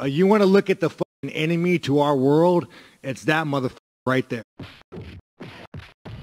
Uh, you want to look at the fucking enemy to our world? It's that motherfucker right there.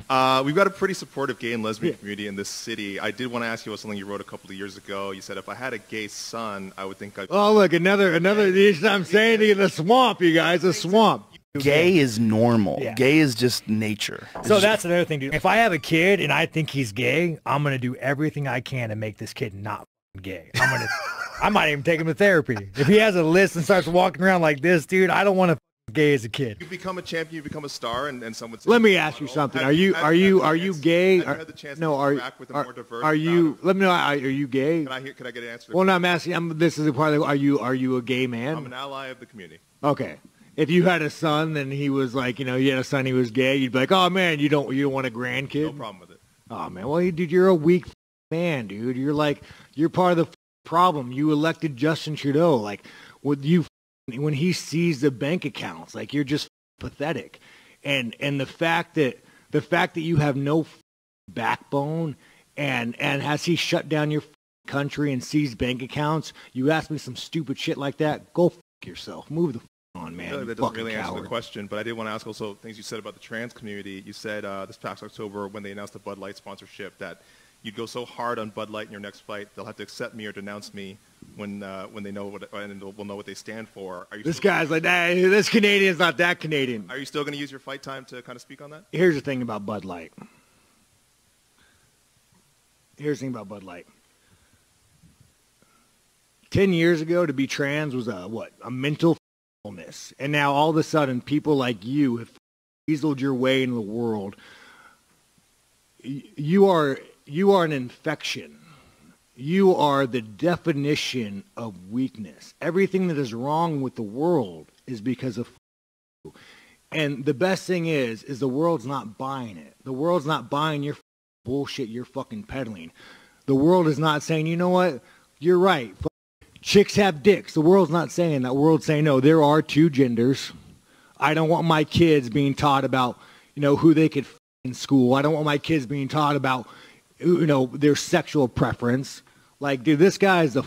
Uh, we've got a pretty supportive gay and lesbian Yeah. community in this city. I did want to ask you about something you wrote a couple of years ago. You said if I had a gay son, I would think I'd. Oh, look, another, another, I'm saying to you, the swamp, you guys, the swamp. Gay is normal. Yeah. Gay is just nature. So that's another thing, dude. If I have a kid and I think he's gay, I'm gonna do everything I can to make this kid not gay. I'm gonna, I might even take him to therapy. If he has a list and starts walking around like this, dude, I don't want to f- gay as a kid. You become a champion, you become a star, and, and someone. Let me ask you something. Are you, are you, are you gay? Have you had the chance no, to are, interact with a are, more diverse are you, let me know, are, are you gay? Can I hear? Can I get an answer? Well, no, I'm asking, I'm, this is a part of are you, are you a gay man? I'm an ally of the community. Okay. If you had a son and he was like, you know, you had a son, he was gay, you'd be like, oh man, you don't, you don't want a grandkid? No problem with it. Oh man, well, dude, you're a weak man, dude. You're like, you're part of the problem. You elected Justin Trudeau. Like, with you, when he sees the bank accounts, like you're just pathetic. And and the fact that the fact that you have no backbone, and and has he shut down your country and seized bank accounts? You ask me some stupid shit like that. Go yourself. Move the on, man. I feel like you that doesn't really answer the question, but I did want to ask also things you said about the trans community. You said uh, this past October when they announced the Bud Light sponsorship that you'd go so hard on Bud Light in your next fight, they'll have to accept me or denounce me when uh, when they know what and will know what they stand for. Are you This guy's like, hey, this Canadian's not that Canadian. Are you still going to use your fight time to kind of speak on that? Here's the thing about Bud Light. Here's the thing about Bud Light. Ten years ago, to be trans was a what? A mental illness, and now all of a sudden, people like you have weaseled your way into the world. You are you are an infection. You are the definition of weakness. Everything that is wrong with the world is because of you. And the best thing is, is the world's not buying it. The world's not buying your bullshit you're fucking peddling. The world is not saying, you know what, you're right. Chicks have dicks. The world's not saying that. The world's saying, no, there are two genders. I don't want my kids being taught about, you know, who they could in school. I don't want my kids being taught about, you know, their sexual preference. Like, dude, this guy is the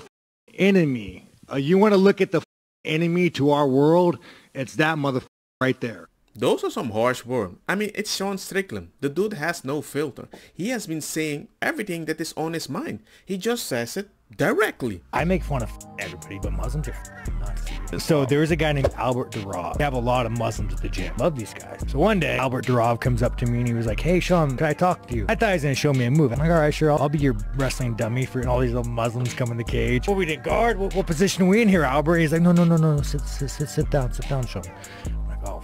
enemy. Uh, you want to look at the enemy to our world? It's that motherfucker right there. Those are some harsh words. I mean, it's Sean Strickland. The dude has no filter. He has been saying everything that is on his mind. He just says it directly. I make fun of everybody, but Muslims are nuts. So there is a guy named Albert Duraev. We have a lot of Muslims at the gym. Love these guys. So one day, Albert Duraev comes up to me and he was like, hey, Sean, can I talk to you? I thought he was going to show me a move. I'm like, all right, sure. I'll, I'll be your wrestling dummy for all these little Muslims come in the cage. Well, we didn't guard. What, what position are we in here, Albert? He's like, no, no, no, no. Sit, sit, sit, sit down. Sit down, Sean. I'm like, oh,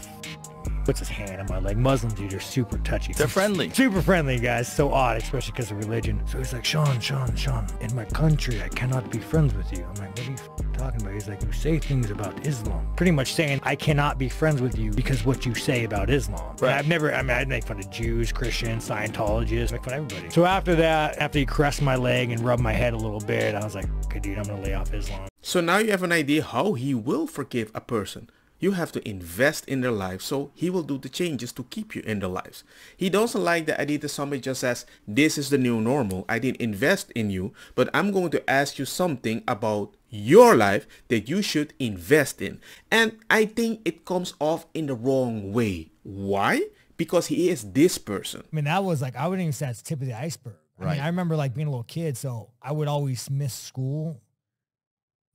puts his hand on my leg. Muslims, dude, are super touchy. They're friendly. Super friendly, guys. So odd, especially because of religion. So he's like, Sean, Sean, Sean, in my country, I cannot be friends with you. I'm like, what are you talking about? He's like, you say things about Islam. Pretty much saying, I cannot be friends with you because what you say about Islam. And I've never, I mean, I'd make fun of Jews, Christians, Scientologists, make fun of everybody. So after that, after he caressed my leg and rubbed my head a little bit, I was like, okay, dude, I'm going to lay off Islam. So now you have an idea how he will forgive a person. You have to invest in their life so he will do the changes to keep you in their lives. He doesn't like the idea that somebody just says, this is the new normal. I didn't invest in you, but I'm going to ask you something about your life that you should invest in. And I think it comes off in the wrong way. Why? Because he is this person. I mean, that was like, I wouldn't even say that's tip of the iceberg. I Right. mean, I remember like being a little kid, so I would always miss school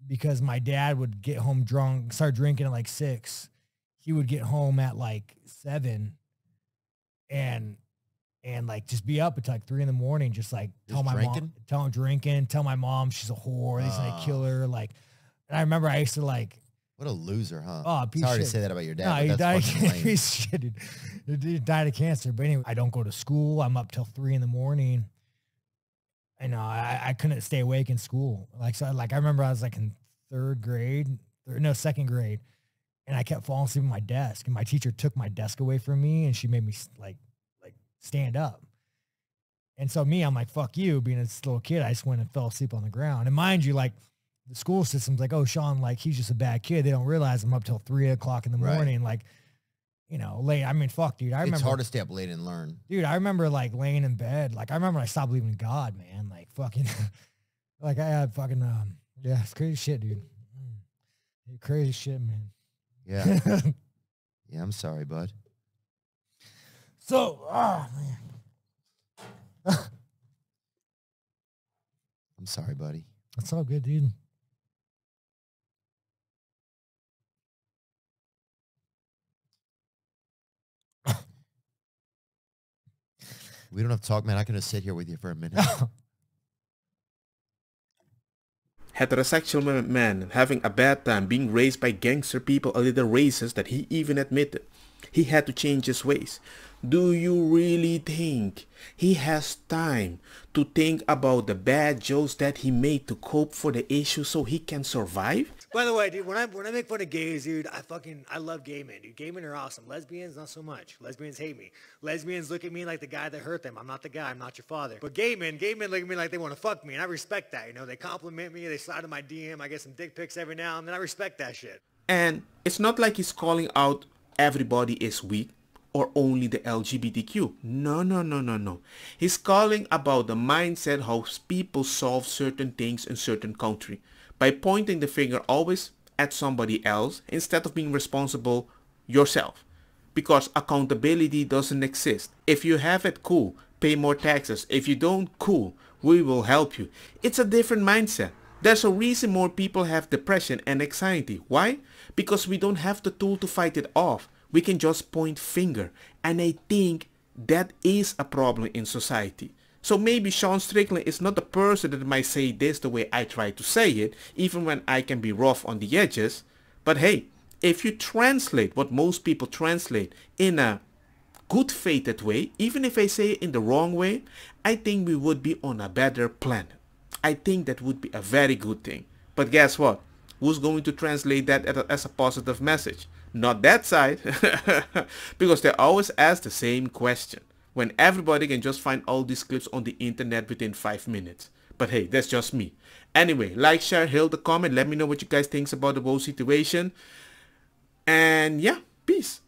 because my dad would get home drunk, start drinking at like six. He would get home at like seven and and like just be up until like three in the morning, just like tell Just my drinking? mom, tell him drinking, tell my mom she's a whore, he's gonna Ah. kill her. Like, and I remember I used to like, What a loser, huh? Oh, piece Sorry of to shit. say that about your dad. no, he that's died, of shit, dude. He died of cancer. But anyway, I don't go to school. I'm up till three in the morning. I know I, I couldn't stay awake in school. Like so, like I remember I was like in third grade, or no, second grade, and I kept falling asleep at my desk. And my teacher took my desk away from me, and she made me like like stand up. And so me, I'm like, fuck you, being a little kid. I just went and fell asleep on the ground. And mind you, like the school system's like, oh, Sean, like he's just a bad kid. They don't realize I'm up till three o'clock in the Right. morning. Like, you know, late. I mean, fuck, dude. I remember It's hard to stay up late and learn. dude, I remember like laying in bed. Like I remember I stopped believing in God, man. Like fucking, like I had fucking, um, yeah, it's crazy shit, dude. Mm. Crazy shit, man. Yeah. yeah, I'm sorry, bud. So, ah, man. I'm sorry, buddy. That's all good, dude. We don't have to talk, man. I can just sit here with you for a minute. Heterosexual ma- man having a bad time being raised by gangster people a little racist that he even admitted. He had to change his ways. Do you really think he has time to think about the bad jokes that he made to cope for the issue so he can survive? By the way, dude, when I when I make fun of gays, dude, I fucking I love gay men, dude. Gay men are awesome. Lesbians, not so much. Lesbians hate me. Lesbians look at me like the guy that hurt them. I'm not the guy. I'm not your father. But gay men, gay men look at me like they want to fuck me, and I respect that. You know, they compliment me, they slide in my DM. I get some dick pics every now and then. I respect that shit. And it's not like he's calling out everybody is weak or only the LGBTQ. No, no, no, no, no. He's calling about the mindset how people solve certain things in certain country by pointing the finger always at somebody else instead of being responsible yourself. Because accountability doesn't exist. If you have it, cool. Pay more taxes. If you don't, cool. We will help you. It's a different mindset. There's a reason more people have depression and anxiety. Why? Because we don't have the tool to fight it off. We can just point finger. And I think that is a problem in society. So maybe Sean Strickland is not the person that might say this the way I try to say it, even when I can be rough on the edges. But hey, if you translate what most people translate in a good faithful way, even if I say it in the wrong way, I think we would be on a better planet. I think that would be a very good thing. But guess what? Who's going to translate that as a positive message? Not that side. because they always ask the same question. When everybody can just find all these clips on the internet within 5 minutes. But hey, that's just me. Anyway, like, share, hail the comment. Let me know what you guys think about the whole situation. And yeah, peace.